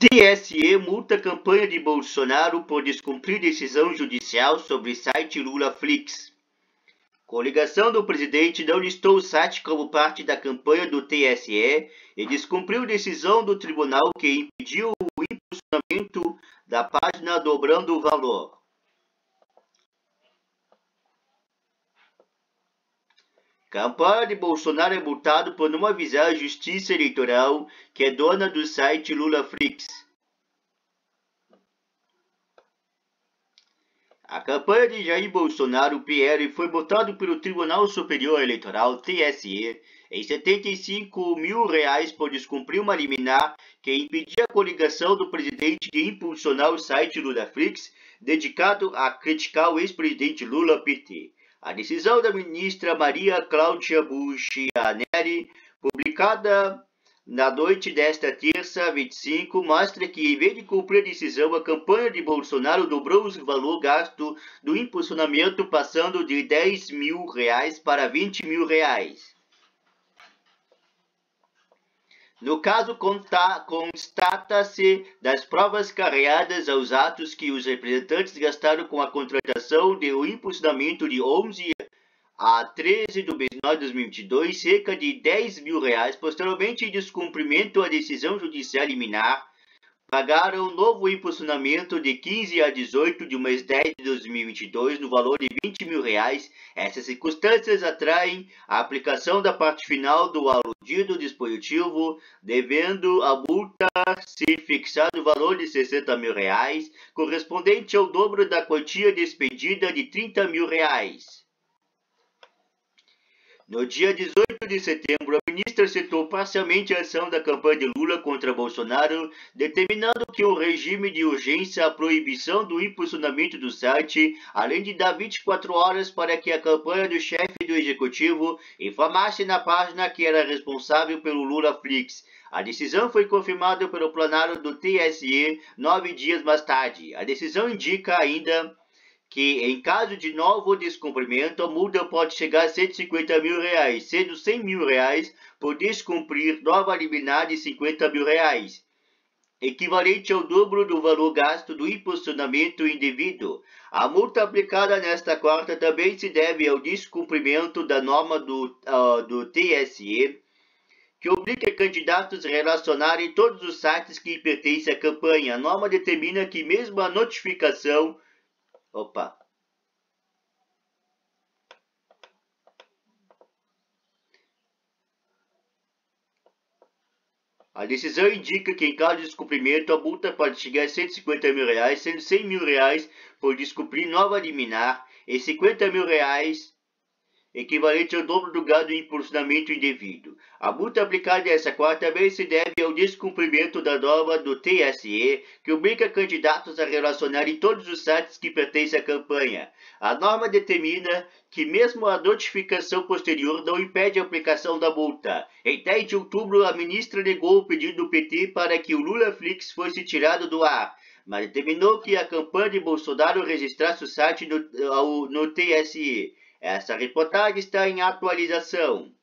TSE multa campanha de Bolsonaro por descumprir decisão judicial sobre site LulaFlix. Coligação do presidente não listou o site como parte da campanha do TSE e descumpriu decisão do tribunal que impediu o impulsionamento da página dobrando o valor. Campanha de Bolsonaro é multado por não avisar a Justiça Eleitoral, que é dona do site LulaFlix. A campanha de Jair Bolsonaro, PR, foi multado pelo Tribunal Superior Eleitoral, TSE, em 75 mil reais por descumprir uma liminar que impedia a coligação do presidente de impulsionar o site LulaFlix, dedicado a criticar o ex-presidente Lula PT. A decisão da ministra Maria Cláudia Buchianeri, publicada na noite desta terça, 25, mostra que, em vez de cumprir a decisão, a campanha de Bolsonaro dobrou o valor gasto do impulsionamento, passando de 10 mil reais para 20 mil reais. No caso, constata-se das provas carreadas aos atos que os representantes gastaram com a contratação de o impulsionamento de 11 a 13 de mês de 2022 cerca de 10 mil reais, posteriormente descumprimento à decisão judicial liminar pagaram novo impulsionamento de 15 a 18 de mês 10 de 2022 no valor de 20 mil reais. Essas circunstâncias atraem a aplicação da parte final do aludido dispositivo, devendo a multa ser fixada no valor de 60 mil reais, correspondente ao dobro da quantia despedida de 30 mil reais. No dia 18 de setembro, a ministra citou parcialmente a ação da campanha de Lula contra Bolsonaro, determinando que o regime de urgência a proibição do impulsionamento do site, além de dar 24 horas para que a campanha do chefe do executivo informasse na página que era responsável pelo Lula Flix. A decisão foi confirmada pelo plenário do TSE nove dias mais tarde. A decisão indica ainda que em caso de novo descumprimento, a multa pode chegar a 150 mil reais, sendo 100 mil reais por descumprir nova liminar de 50 mil reais, equivalente ao dobro do valor gasto do impulsionamento indevido. A multa aplicada nesta quarta também se deve ao descumprimento da norma do, uh, do TSE, que obriga candidatos a relacionarem todos os sites que pertencem à campanha. A norma determina que mesmo a notificação Opa. A decisão indica que em caso de descumprimento, a multa pode chegar a 150 mil reais, sendo 100 mil reais por descumprir nova liminar e 50 mil reais equivalente ao dobro do gado em impulsionamento indevido. A multa aplicada essa quarta também se deve ao descumprimento da norma do TSE, que obriga candidatos a relacionarem todos os sites que pertencem à campanha. A norma determina que mesmo a notificação posterior não impede a aplicação da multa. Em 10 de outubro, a ministra negou o pedido do PT para que o Lula Flix fosse tirado do ar, mas determinou que a campanha de Bolsonaro registrasse o site no, no TSE. Essa reportagem está em atualização.